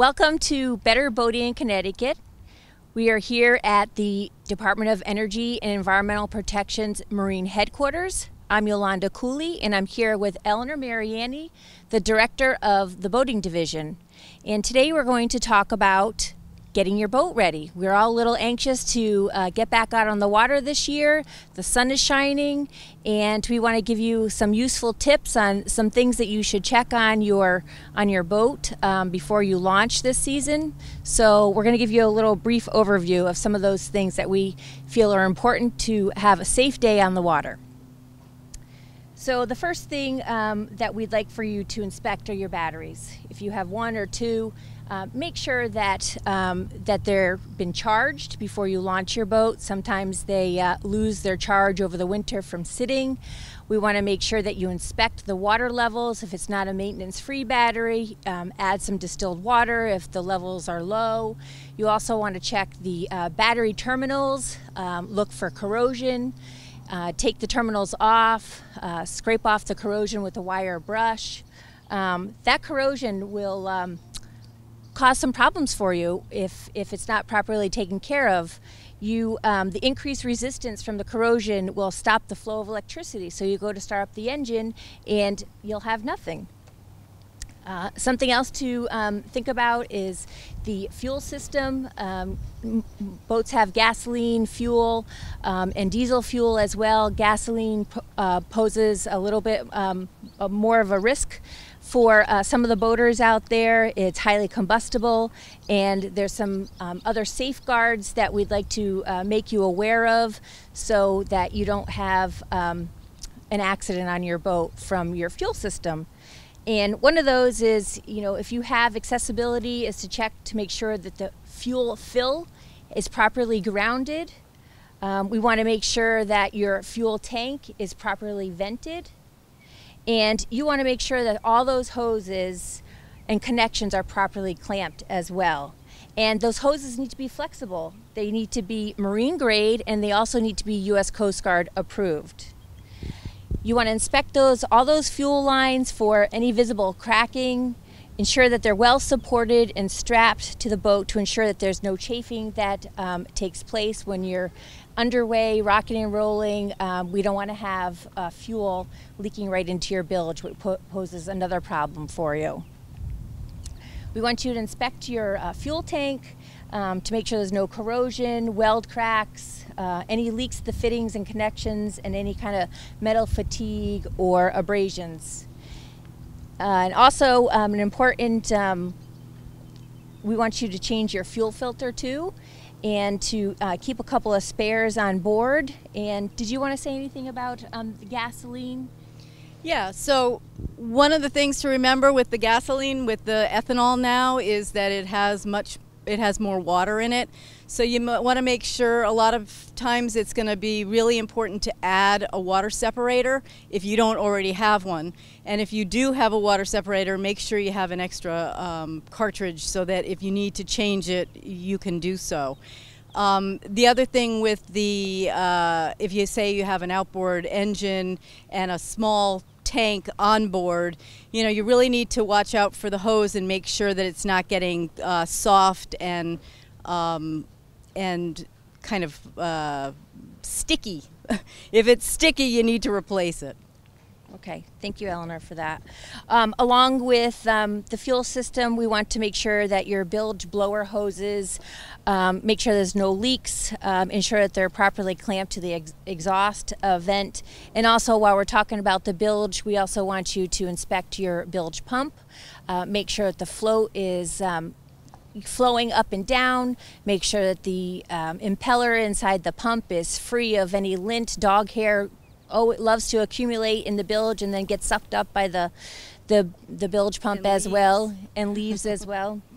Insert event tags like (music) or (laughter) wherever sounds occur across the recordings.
Welcome to Better Boating in Connecticut. We are here at the Department of Energy and Environmental Protection's Marine Headquarters. I'm Yolanda Cooley, and I'm here with Eleanor Mariani, the Director of the Boating Division. And today we're going to talk about getting your boat ready. We're all a little anxious to uh, get back out on the water this year. The sun is shining, and we want to give you some useful tips on some things that you should check on your on your boat um, before you launch this season. So we're going to give you a little brief overview of some of those things that we feel are important to have a safe day on the water. So the first thing um, that we'd like for you to inspect are your batteries. If you have one or two, uh, make sure that um, that they're been charged before you launch your boat. Sometimes they uh, lose their charge over the winter from sitting. We want to make sure that you inspect the water levels. If it's not a maintenance-free battery, um, add some distilled water if the levels are low. You also want to check the uh, battery terminals. Um, look for corrosion. Uh, take the terminals off. Uh, scrape off the corrosion with a wire brush. Um, that corrosion will um, cause some problems for you if, if it's not properly taken care of. You, um, the increased resistance from the corrosion will stop the flow of electricity. So you go to start up the engine and you'll have nothing. Uh, something else to um, think about is the fuel system. Um, boats have gasoline fuel um, and diesel fuel as well. Gasoline uh, poses a little bit um, more of a risk for uh, some of the boaters out there, it's highly combustible, and there's some um, other safeguards that we'd like to uh, make you aware of so that you don't have um, an accident on your boat from your fuel system. And one of those is, you know, if you have accessibility, is to check to make sure that the fuel fill is properly grounded. Um, we want to make sure that your fuel tank is properly vented and you want to make sure that all those hoses and connections are properly clamped as well. And those hoses need to be flexible. They need to be marine grade and they also need to be US Coast Guard approved. You want to inspect those all those fuel lines for any visible cracking, ensure that they're well supported and strapped to the boat to ensure that there's no chafing that um, takes place when you're underway, rocking and rolling. Um, we don't want to have uh, fuel leaking right into your bilge, which po poses another problem for you. We want you to inspect your uh, fuel tank um, to make sure there's no corrosion, weld cracks, uh, any leaks to the fittings and connections, and any kind of metal fatigue or abrasions. Uh, and also, um, an important, um, we want you to change your fuel filter too and to uh, keep a couple of spares on board. And did you want to say anything about um, the gasoline? Yeah, so one of the things to remember with the gasoline, with the ethanol now, is that it has much, it has more water in it. So you want to make sure a lot of times it's going to be really important to add a water separator if you don't already have one. And if you do have a water separator, make sure you have an extra um, cartridge so that if you need to change it, you can do so. Um, the other thing with the, uh, if you say you have an outboard engine and a small tank on board, you know, you really need to watch out for the hose and make sure that it's not getting uh, soft and um, and kind of uh, sticky. (laughs) if it's sticky, you need to replace it. Okay, thank you, Eleanor, for that. Um, along with um, the fuel system, we want to make sure that your bilge blower hoses, um, make sure there's no leaks, um, ensure that they're properly clamped to the ex exhaust uh, vent. And also, while we're talking about the bilge, we also want you to inspect your bilge pump. Uh, make sure that the flow is um, flowing up and down. Make sure that the um, impeller inside the pump is free of any lint, dog hair, oh, it loves to accumulate in the bilge and then get sucked up by the the, the bilge pump as well and leaves as well. (laughs)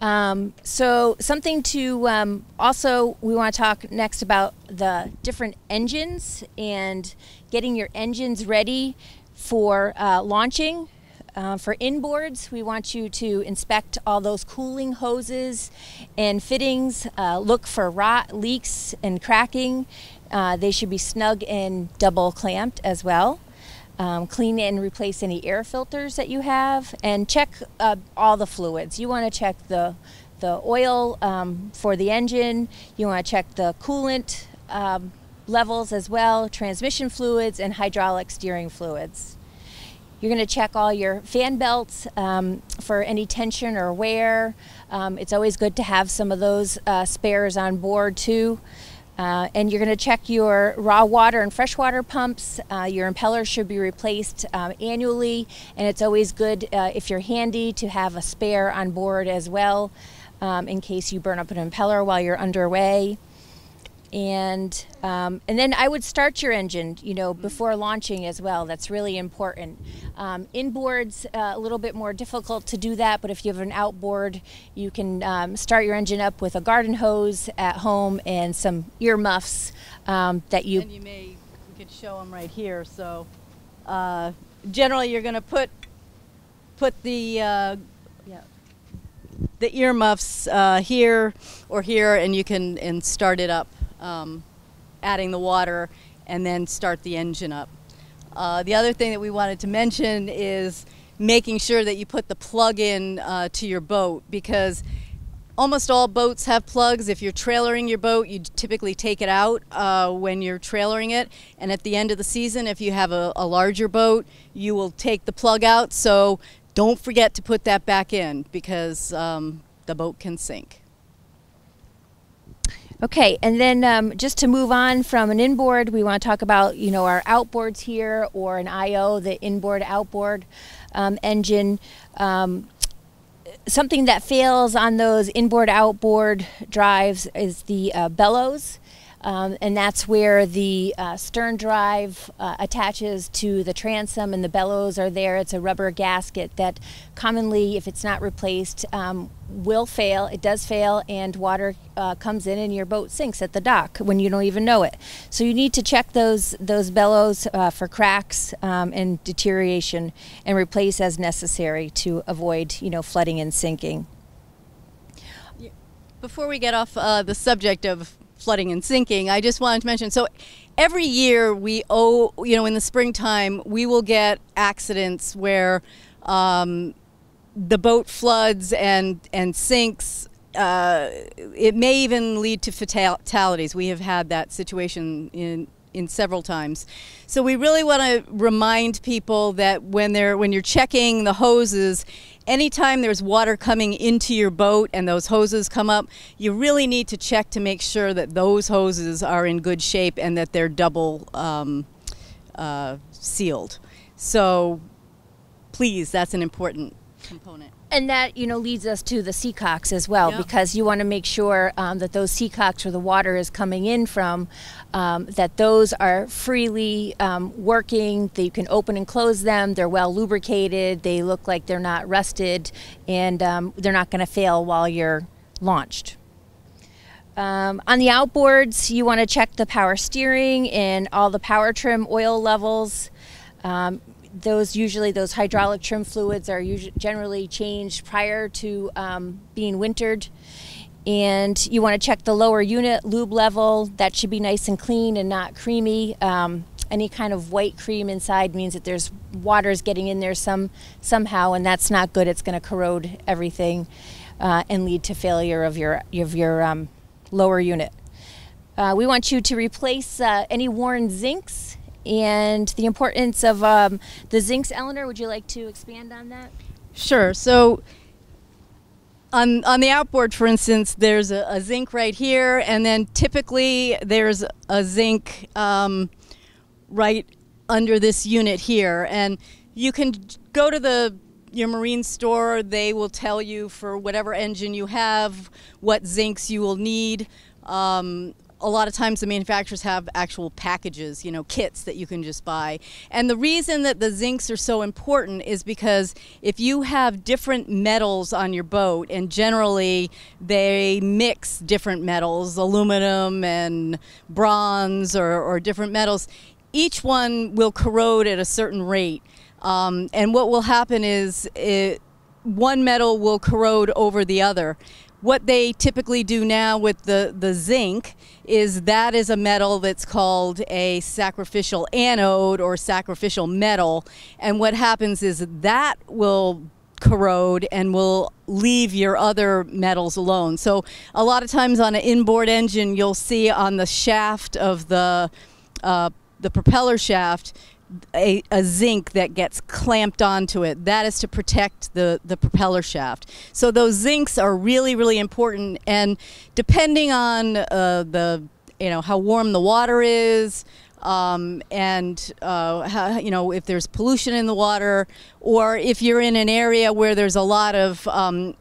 Um, so something to um, also we want to talk next about the different engines and getting your engines ready for uh, launching. Uh, for inboards, we want you to inspect all those cooling hoses and fittings. Uh, look for rot, leaks, and cracking. Uh, they should be snug and double clamped as well. Um, clean and replace any air filters that you have, and check uh, all the fluids. You want to check the the oil um, for the engine. You want to check the coolant um, levels as well, transmission fluids, and hydraulic steering fluids. You're going to check all your fan belts um, for any tension or wear. Um, it's always good to have some of those uh, spares on board too. Uh, and you're going to check your raw water and freshwater pumps. Uh, your impellers should be replaced um, annually, and it's always good uh, if you're handy to have a spare on board as well um, in case you burn up an impeller while you're underway and um, and then I would start your engine, you know, before launching as well. That's really important. Um, inboards uh, a little bit more difficult to do that, but if you have an outboard, you can um, start your engine up with a garden hose at home and some earmuffs um, that you. And you may we could show them right here. So uh, generally, you're going to put put the uh, yeah the earmuffs uh, here or here, and you can and start it up um, adding the water, and then start the engine up. Uh, the other thing that we wanted to mention is making sure that you put the plug in uh, to your boat because almost all boats have plugs. If you're trailering your boat, you typically take it out uh, when you're trailering it. And at the end of the season, if you have a, a, larger boat, you will take the plug out. So don't forget to put that back in because um, the boat can sink. Okay, and then um, just to move on from an inboard, we want to talk about you know our outboards here or an IO, the inboard outboard um, engine. Um, something that fails on those inboard outboard drives is the uh, bellows. Um, and that's where the uh, stern drive uh, attaches to the transom and the bellows are there. It's a rubber gasket that commonly, if it's not replaced, um, will fail. It does fail, and water uh, comes in, and your boat sinks at the dock when you don't even know it. So you need to check those those bellows uh, for cracks um, and deterioration, and replace as necessary to avoid you know flooding and sinking. Before we get off uh, the subject of flooding and sinking, I just wanted to mention so every year we owe, you know, in the springtime, we will get accidents where um, the boat floods and, and sinks. Uh, it may even lead to fatalities. We have had that situation in in several times. So we really want to remind people that when they're when you're checking the hoses, anytime there's water coming into your boat and those hoses come up, you really need to check to make sure that those hoses are in good shape and that they're double um, uh, sealed. So please, that's an important component. And that you know leads us to the seacocks as well, because you want to make sure um, that those seacocks where the water is coming in from, um, that those are freely um, working. That you can open and close them. They're well lubricated. They look like they're not rusted, and um, they're not going to fail while you're launched. Um, on the outboards, you want to check the power steering and all the power trim oil levels. Um, those usually those hydraulic trim fluids are usually generally changed prior to um, being wintered. And you want to check the lower unit lube level. That should be nice and clean and not creamy. Um, any kind of white cream inside means that there's water's getting in there some somehow and that's not good. It's going to corrode everything uh, and lead to failure of your of your um, lower unit. Uh, we want you to replace uh, any worn zincs and the importance of um, the zincs. Eleanor, would you like to expand on that? Sure. So on, on the outboard, for instance, there's a, a zinc right here, and then typically there's a zinc um, right under this unit here. And you can go to the your marine store, they will tell you for whatever engine you have what zincs you will need. Um, a lot of times the manufacturers have actual packages, you know, kits that you can just buy. And the reason that the zincs are so important is because if you have different metals on your boat, and generally they mix different metals, aluminum and bronze or, or different metals, each one will corrode at a certain rate. Um, and what will happen is it, one metal will corrode over the other. What they typically do now with the, the zinc is that is a metal that's called a sacrificial anode or sacrificial metal. And what happens is that will corrode and will leave your other metals alone. So a lot of times on an inboard engine, you'll see on the shaft of the uh, the propeller shaft a, a, zinc that gets clamped onto it. That is to protect the, the propeller shaft. So those zincs are really, really important. And depending on uh, the, you know, how warm the water is, um, and uh, how, you know if there's pollution in the water, or if you're in an area where there's a lot of um,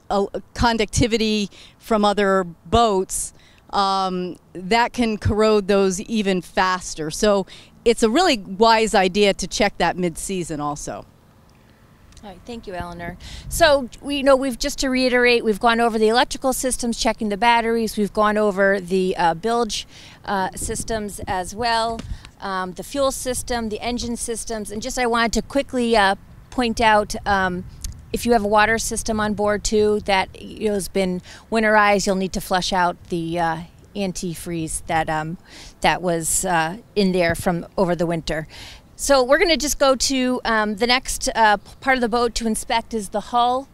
conductivity from other boats, um, that can corrode those even faster. So it's a really wise idea to check that mid-season also. All right, thank you, Eleanor. So we you know we've just to reiterate, we've gone over the electrical systems, checking the batteries. We've gone over the uh, bilge uh, systems as well, um, the fuel system, the engine systems, and just I wanted to quickly uh, point out. Um, if you have a water system on board too that you know, has been winterized, you'll need to flush out the uh, antifreeze that um, that was uh, in there from over the winter. So we're going to just go to um, the next uh, part of the boat to inspect is the hull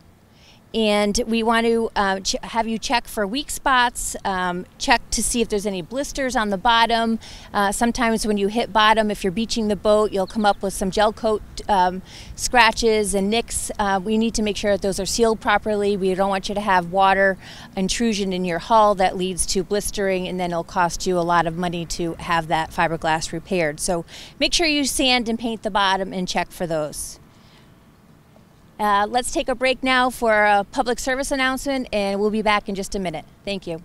and we want to uh, have you check for weak spots, um, check to see if there's any blisters on the bottom. Uh, sometimes when you hit bottom, if you're beaching the boat, you'll come up with some gel coat um, scratches and nicks. Uh, we need to make sure that those are sealed properly. We don't want you to have water intrusion in your hull that leads to blistering, and then it'll cost you a lot of money to have that fiberglass repaired. So make sure you sand and paint the bottom and check for those. Uh, let's take a break now for a public service announcement, and we'll be back in just a minute. Thank you.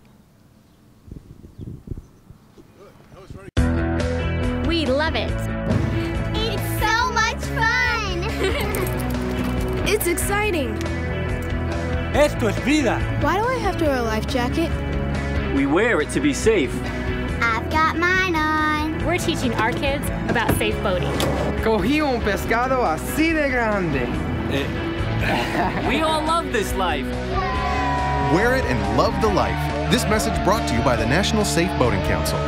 We love it. It's so much fun. (laughs) it's exciting. Esto es vida. Why do I have to wear a life jacket? We wear it to be safe. I've got mine on. We're teaching our kids about safe boating. Cogí un pescado así de grande. (laughs) we all love this life. Wear it and love the life. This message brought to you by the National Safe Boating Council.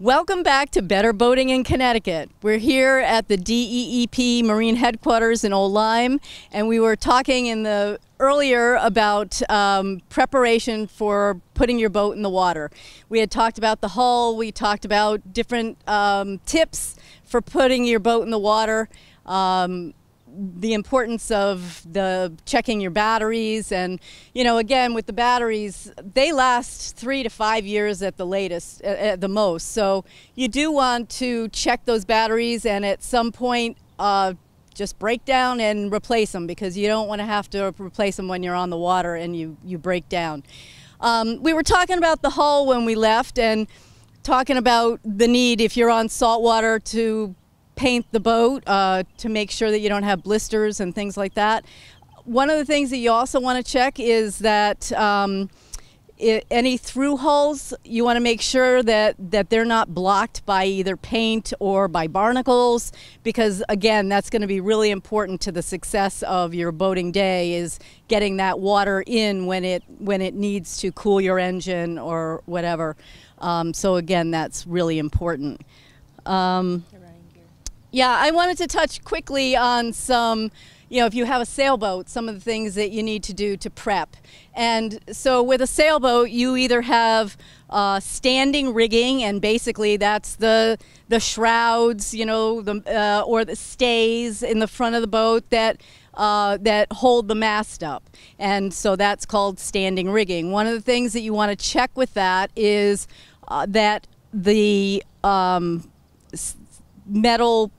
Welcome back to Better Boating in Connecticut. We're here at the DEEP Marine Headquarters in Old Lyme, and we were talking in the earlier about um, preparation for putting your boat in the water. We had talked about the hull. We talked about different um, tips for putting your boat in the water. Um, the importance of the checking your batteries and you know again with the batteries they last three to five years at the latest at the most. So you do want to check those batteries and at some point uh, just break down and replace them because you don't want to have to replace them when you're on the water and you you break down. Um, we were talking about the hull when we left and talking about the need if you're on salt water to paint the boat uh, to make sure that you don't have blisters and things like that. One of the things that you also want to check is that um, it, any through hulls, you want to make sure that, that they're not blocked by either paint or by barnacles, because again, that's going to be really important to the success of your boating day is getting that water in when it when it needs to cool your engine or whatever. Um, so again, that's really important. Um, yeah, I wanted to touch quickly on some, you know, if you have a sailboat, some of the things that you need to do to prep. And so with a sailboat, you either have uh, standing rigging, and basically that's the the shrouds, you know, the uh, or the stays in the front of the boat that uh, that hold the mast up. And so that's called standing rigging. One of the things that you want to check with that is uh, that the um, metal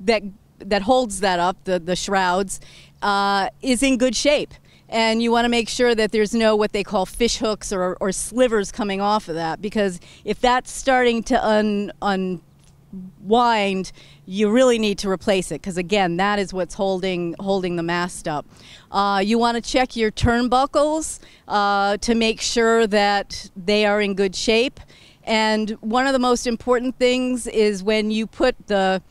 that that holds that up, the the shrouds, uh, is in good shape. And you want to make sure that there's no what they call fish hooks or, or slivers coming off of that, because if that's starting to un, unwind, you really need to replace it, because again, that is what's holding holding the mast up. Uh, you want to check your turnbuckles uh, to make sure that they are in good shape. And one of the most important things is when you put the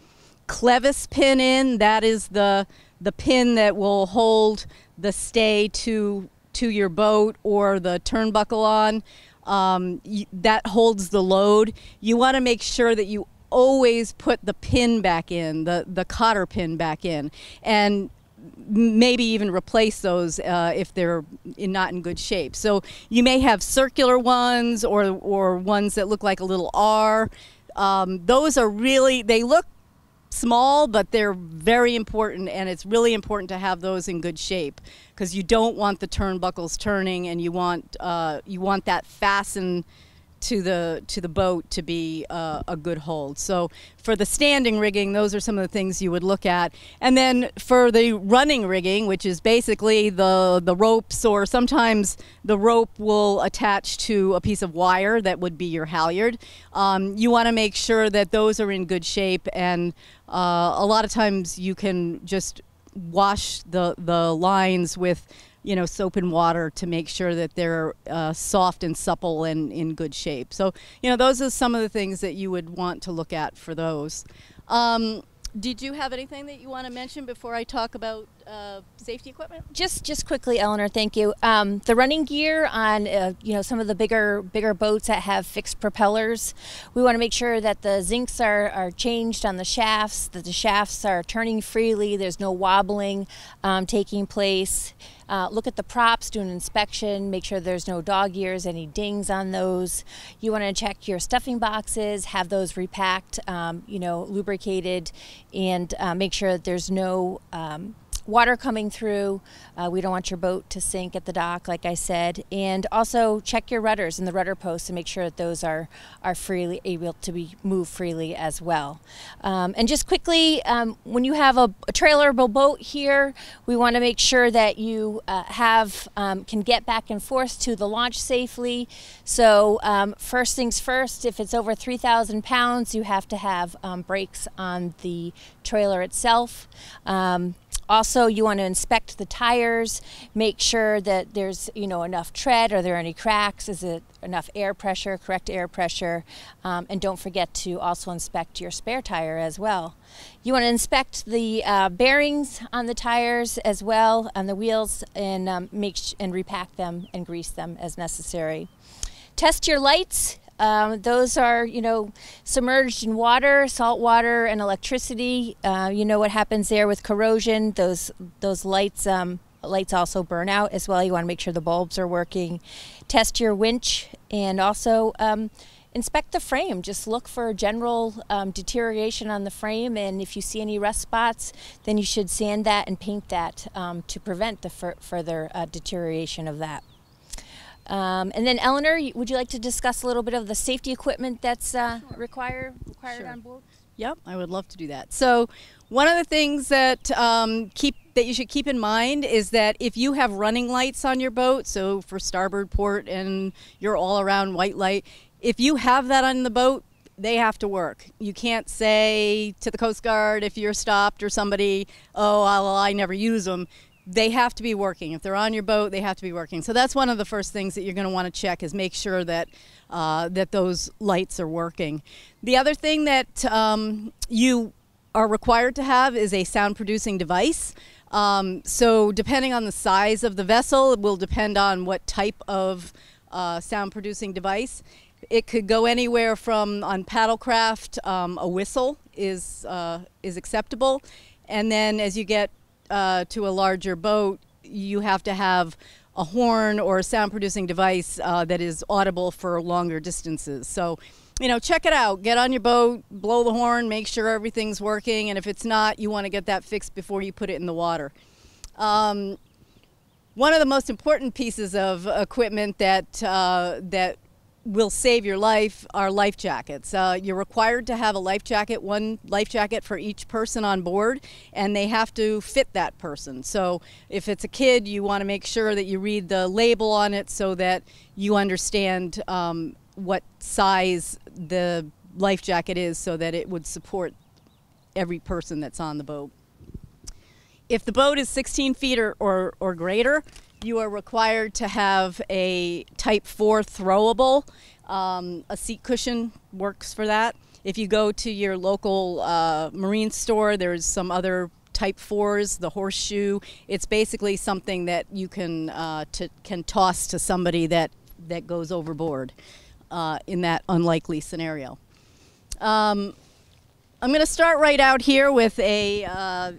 clevis pin in. That is the the pin that will hold the stay to to your boat or the turnbuckle on, um, that holds the load. You want to make sure that you always put the pin back in, the, the cotter pin back in. And maybe even replace those uh, if they're in, not in good shape. So you may have circular ones or or ones that look like a little R. Um, those are really they look small, but they're very important, and it's really important to have those in good shape because you don't want the turnbuckles turning, and you want uh, you want that fasten to the to the boat to be uh, a good hold. So for the standing rigging, those are some of the things you would look at. And then for the running rigging, which is basically the the ropes, or sometimes the rope will attach to a piece of wire that would be your halyard. Um, you want to make sure that those are in good shape, and uh, a lot of times you can just wash the the lines with you know, soap and water to make sure that they're uh, soft and supple and in good shape. So, you know, those are some of the things that you would want to look at for those. Um, did you have anything that you want to mention before I talk about uh, safety equipment? Just, just quickly, Eleanor. Thank you. Um, the running gear on, uh, you know, some of the bigger, bigger boats that have fixed propellers. We want to make sure that the zincs are, are changed on the shafts, that the shafts are turning freely. There's no wobbling um, taking place. Uh, look at the props, do an inspection, make sure there's no dog ears, any dings on those. You want to check your stuffing boxes, have those repacked, um, you know, lubricated, and uh, make sure that there's no um, water coming through. Uh, we don't want your boat to sink at the dock, like I said. And also check your rudders and the rudder posts to make sure that those are, are freely able to be moved freely as well. Um, and just quickly, um, when you have a, a trailerable boat here, we want to make sure that you uh, have um, can get back and forth to the launch safely. So um, first things first, if it's over 3,000 pounds, you have to have um, brakes on the trailer itself. Um, also, you want to inspect the tires, make sure that there's you know enough tread. Are there any cracks? Is it enough air pressure? Correct air pressure, um, and don't forget to also inspect your spare tire as well. You want to inspect the uh, bearings on the tires as well on the wheels, and um, make and repack them and grease them as necessary. Test your lights. Um, those are, you know, submerged in water, salt water, and electricity. Uh, you know what happens there with corrosion. Those those lights um, lights also burn out as well. You want to make sure the bulbs are working. Test your winch and also um, inspect the frame. Just look for general um, deterioration on the frame, and if you see any rust spots, then you should sand that and paint that um, to prevent the fur- further uh, deterioration of that. Um, and then, Eleanor, would you like to discuss a little bit of the safety equipment that's uh, require, required Sure. on board? Yep, I would love to do that. So, one of the things that um, keep that you should keep in mind is that if you have running lights on your boat, so for starboard port and your all-around white light, if you have that on the boat, they have to work. You can't say to the Coast Guard if you're stopped or somebody, "Oh, well, I never use them." They have to be working. If they're on your boat, they have to be working. So that's one of the first things that you're going to want to check is make sure that uh, that those lights are working. The other thing that um, you are required to have is a sound producing device. Um, so depending on the size of the vessel, it will depend on what type of uh, sound producing device. It could go anywhere from on paddlecraft, um, a whistle is uh, is acceptable, and then as you get uh, to a larger boat, you have to have a horn or a sound producing device uh, that is audible for longer distances. So, you know, check it out. Get on your boat, blow the horn, make sure everything's working, and if it's not, you want to get that fixed before you put it in the water. Um, one of the most important pieces of equipment that uh, that will save your life are life jackets. Uh, you're required to have a life jacket, one life jacket for each person on board, and they have to fit that person. So if it's a kid, you want to make sure that you read the label on it so that you understand um, what size the life jacket is so that it would support every person that's on the boat. If the boat is 16 feet or, or, or greater, you are required to have a Type 4 throwable. Um, a seat cushion works for that. If you go to your local uh, marine store, there's some other type fours, the horseshoe. It's basically something that you can uh, to, can toss to somebody that that goes overboard uh, in that unlikely scenario. Um, I'm going to start right out here with a uh,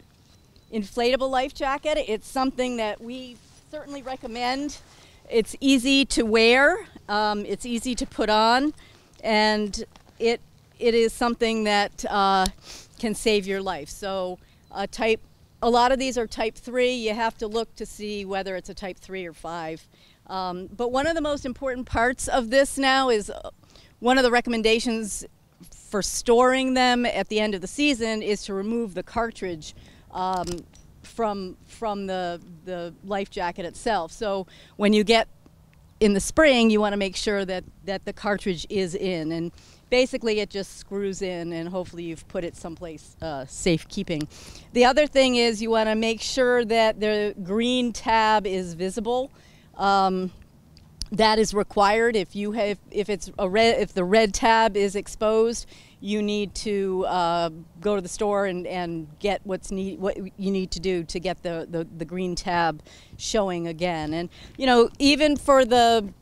inflatable life jacket. It's something that we certainly recommend. It's easy to wear. Um, it's easy to put on, and it it is something that uh, can save your life. So, a type, a lot of these are type three. You have to look to see whether it's a type three or five. Um, but one of the most important parts of this now is uh, one of the recommendations for storing them at the end of the season is to remove the cartridge um, from from the the life jacket itself. So when you get in the spring, you want to make sure that that the cartridge is in and basically it just screws in and hopefully you've put it someplace uh, safekeeping. The other thing is you want to make sure that the green tab is visible. Um, that is required if you have if it's a red if the red tab is exposed you need to uh, go to the store and, and get what's need what you need to do to get the, the, the green tab showing again. And you know even for the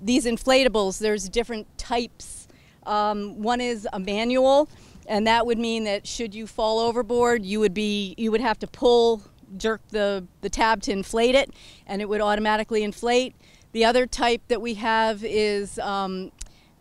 these inflatables there's different types. Um, one is a manual and that would mean that should you fall overboard you would be you would have to pull jerk the the tab to inflate it and it would automatically inflate. The other type that we have is um,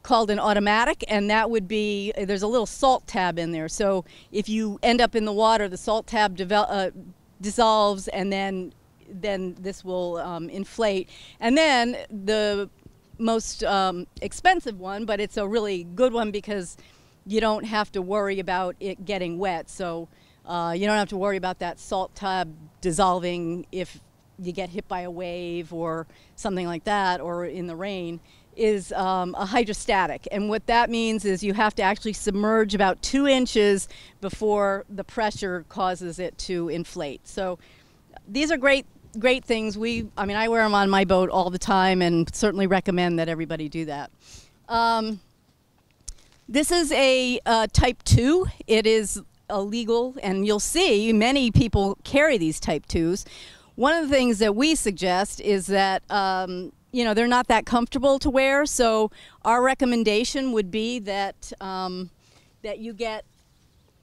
called an automatic, and that would be there's a little salt tab in there. So if you end up in the water, the salt tab uh, dissolves, and then then this will um, inflate. And then the most um, expensive one, but it's a really good one because you don't have to worry about it getting wet. So uh, you don't have to worry about that salt tab dissolving if you get hit by a wave or something like that, or in the rain, is um, a hydrostatic. And what that means is you have to actually submerge about two inches before the pressure causes it to inflate. So these are great great things. We, I mean, I wear them on my boat all the time, and certainly recommend that everybody do that. Um, this is a uh, Type 2. It is illegal, and you'll see many people carry these Type 2s. One of the things that we suggest is that um, you know they're not that comfortable to wear. So our recommendation would be that um, that you get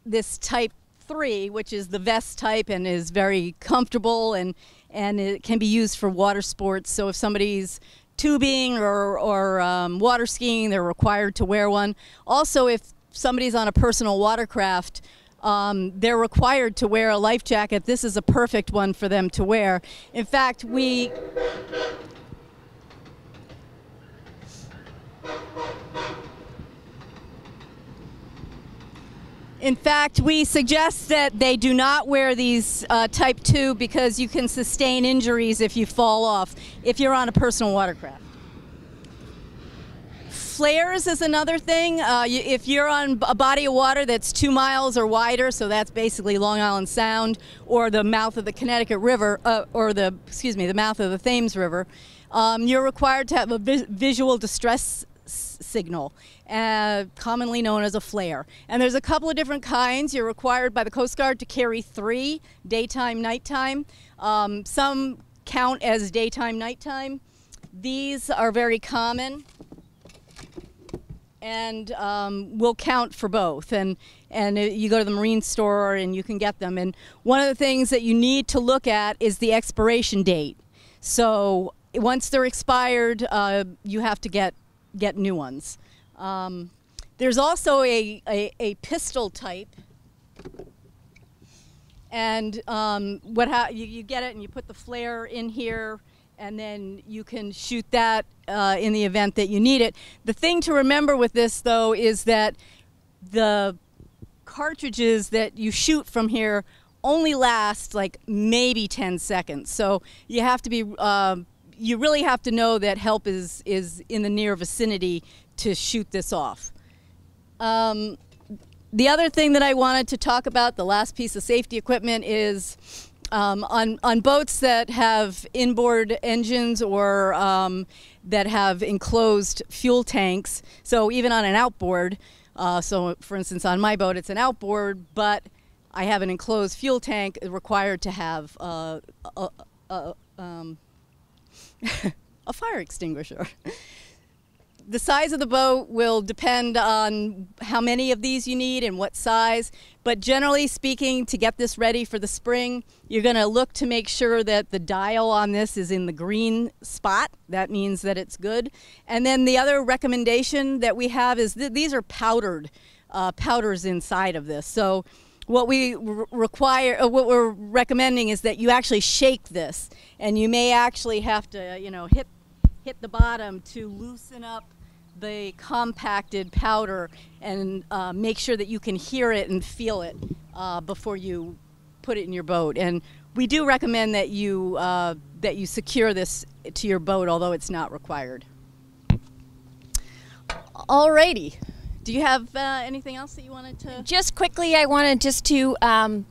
this type three, which is the vest type and is very comfortable and and it can be used for water sports. So if somebody's tubing or, or um, water skiing, they're required to wear one. Also, if somebody's on a personal watercraft, um, they're required to wear a life jacket. This is a perfect one for them to wear. In fact, we In fact, we suggest that they do not wear these uh, Type 2 because you can sustain injuries if you fall off if you're on a personal watercraft. Flares is another thing. Uh, you, if you're on a body of water that's two miles or wider, so that's basically Long Island Sound or the mouth of the Connecticut River, uh, or the excuse me, the mouth of the Thames River, um, you're required to have a vi visual distress signal, uh, commonly known as a flare. And there's a couple of different kinds. You're required by the Coast Guard to carry three: daytime, nighttime. Um, some count as daytime, nighttime. These are very common and um, will count for both. And and you go to the marine store and you can get them. And one of the things that you need to look at is the expiration date. So once they're expired, uh, you have to get get new ones. Um, there's also a, a, a, pistol type. And um, what ha- you, you get it and you put the flare in here and then you can shoot that uh, in the event that you need it. The thing to remember with this, though, is that the cartridges that you shoot from here only last like maybe 10 seconds. So you have to be, uh, you really have to know that help is, is in the near vicinity to shoot this off. Um, the other thing that I wanted to talk about, the last piece of safety equipment, is um, on, on boats that have inboard engines or um, that have enclosed fuel tanks, so even on an outboard, uh, so for instance on my boat it's an outboard, but I have an enclosed fuel tank required to have uh, a, a, um, (laughs) a fire extinguisher. the size of the boat will depend on how many of these you need and what size, but generally speaking, to get this ready for the spring, you're going to look to make sure that the dial on this is in the green spot. That means that it's good. And then the other recommendation that we have is th- these are powdered uh, powders inside of this. So what we require, uh, what we're recommending is that you actually shake this, and you may actually have to, you know, hit hit the bottom to loosen up the compacted powder and uh, make sure that you can hear it and feel it uh, before you put it in your boat. And we do recommend that you uh, that you secure this to your boat, although it's not required. Alrighty. Do you have uh, anything else that you wanted to? Just quickly, I wanted just to um,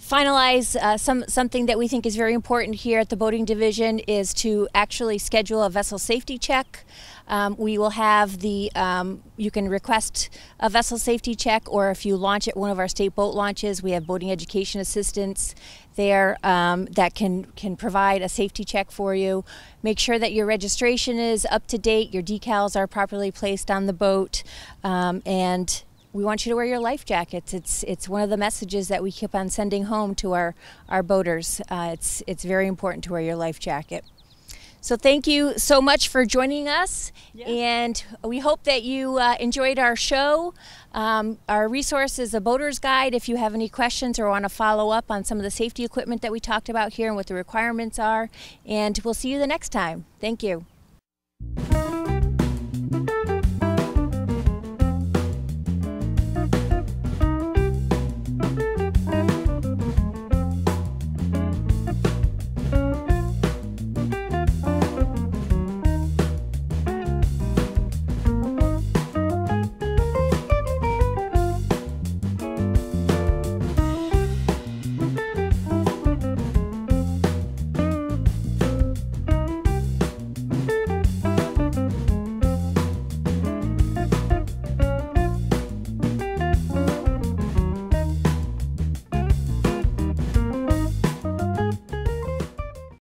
finalize uh, some something that we think is very important here at the boating division is to actually schedule a vessel safety check. Um, we will have the, um, you can request a vessel safety check, or if you launch at one of our state boat launches, we have boating education assistants there um, that can, can provide a safety check for you. Make sure that your registration is up to date, your decals are properly placed on the boat, um, and we want you to wear your life jackets. It's it's one of the messages that we keep on sending home to our our boaters. Uh, it's it's very important to wear your life jacket. So thank you so much for joining us, and we hope that you uh, enjoyed our show. Um, our resource is a boater's guide. If you have any questions or want to follow up on some of the safety equipment that we talked about here and what the requirements are, and we'll see you the next time. Thank you.